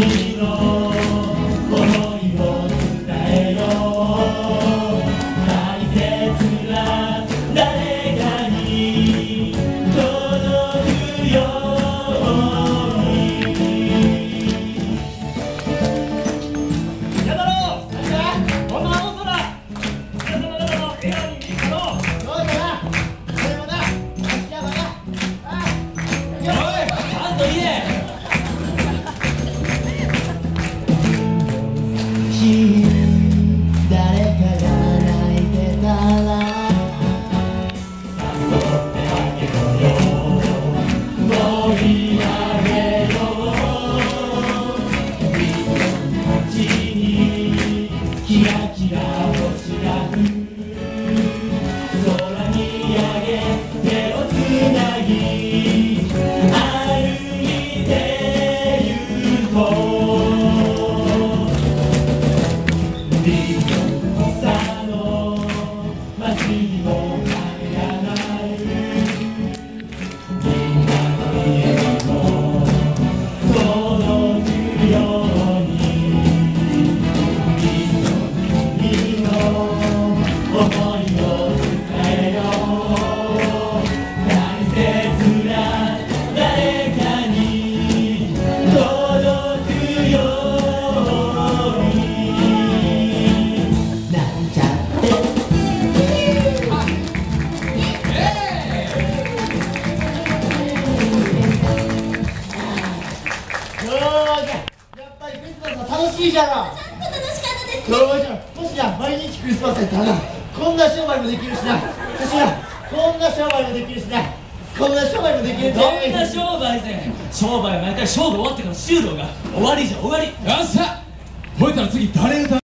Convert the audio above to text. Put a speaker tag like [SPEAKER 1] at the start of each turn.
[SPEAKER 1] Mira キラキラ空に上げ手をつなぎ歩いてゆこうリンゴ草の街にも帰ない
[SPEAKER 2] しいじゃろ楽しかったですそうじゃもしや毎日クリスマスやったらこんな商売もできるしな。そしらこんな商売もできるしな。
[SPEAKER 3] こんな商売もで
[SPEAKER 1] きるどんな商売ぜ商売は毎回ショーが終わってから終了が。終わりじゃ終わり。よ
[SPEAKER 4] っしゃほいたら次誰歌う